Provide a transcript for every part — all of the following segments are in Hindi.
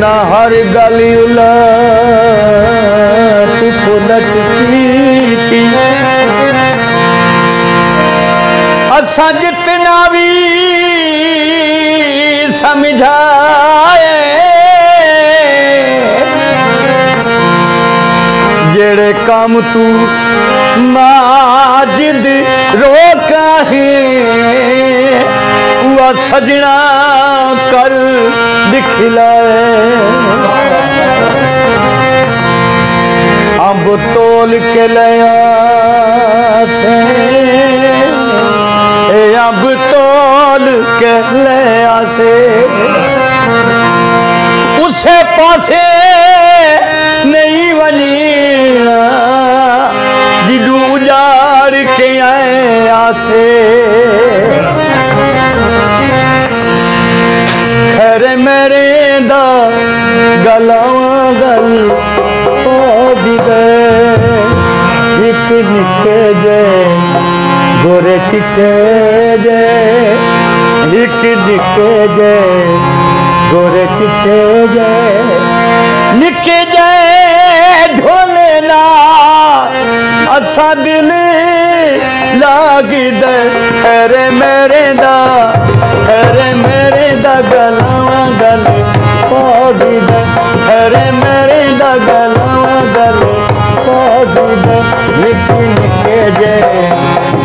उना हर गली असा जितना भी समझाए जेड़े काम तू माजिद रोका है वह सजना कर दिखलाए अब तोल के लया से अब तोल के लया से। उसे पासे नहीं वनीना जिडू उजाड़ के आए आसे गोरे चिट्टे जे एक निके जे गोरे चिट्टे जे निके जे ढोले ना असा दिल लागी दे खैर मेरे दा खैर मेरे दा गलावा गल पागी दे खैर मेरे दा गलावा गल पागी दे निके निके जे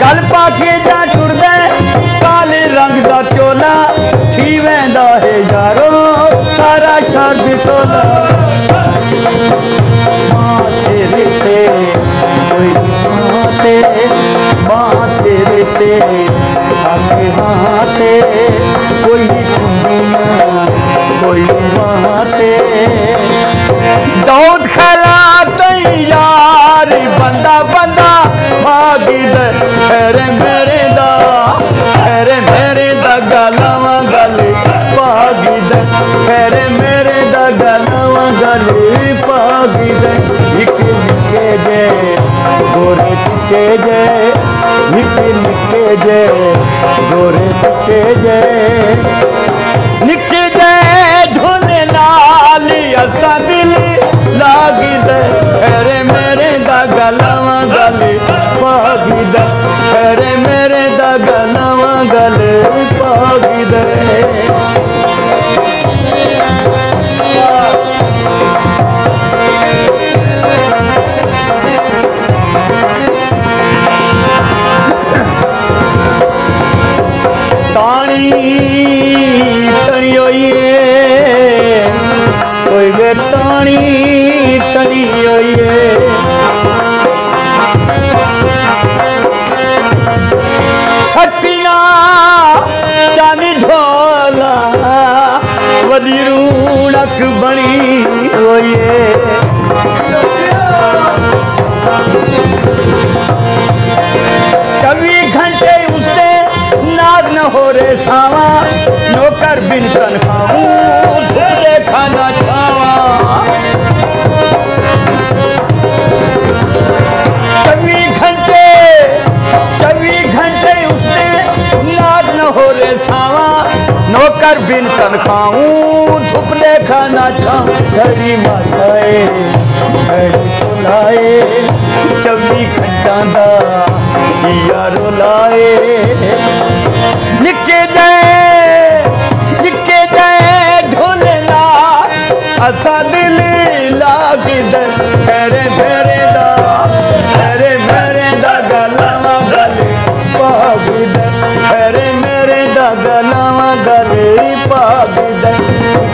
गल पाके जा टुरदे काले रंग दा चोला। थी वेंदा है सारा शर बितोला। माँ सिर ते कोई हाथे, माँ सिर ते आके हाथे। कोई कुंडिया कोई वहाते दौद खला तैयार, बंदा बंदा भागी दे मेरे दा फेरे मेरे दा गलावा गल भागी दे मेरे दा गलावा गल भागी दे एक निके जे, गोरे चिट्टे जे एक निके जे, गोरे चिट्टे जे। निके जे ढोले नाल रूणक बणी ये। कभी घंटे उससे नाग न हो रे सावा। नौकर बिन तन नाग खाना नाचा घड़ी मासाए घड़ी बुलाए चौबी घंटा दा यारो निके